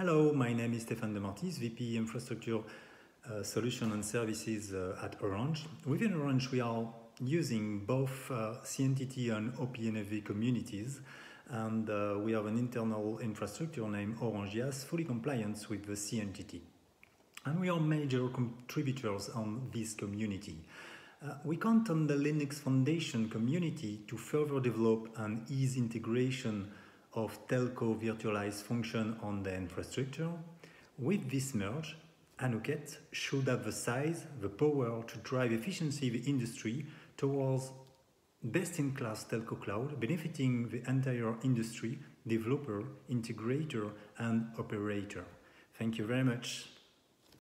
Hello, my name is Stéphane Demartis, VP Infrastructure uh, Solution and Services uh, at Orange. Within Orange, we are using both uh, CNTT and OPNFV communities, and uh, we have an internal infrastructure named Orange fully compliant with the CNTT. And we are major contributors on this community. Uh, we count on the Linux Foundation community to further develop and ease integration of telco virtualized function on the infrastructure. With this merge, Anuket should have the size, the power to drive efficiency the industry towards best-in-class telco cloud, benefiting the entire industry, developer, integrator, and operator. Thank you very much.